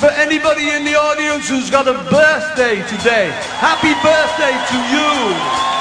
for anybody in the audience who's got a birthday today. Happy birthday to you.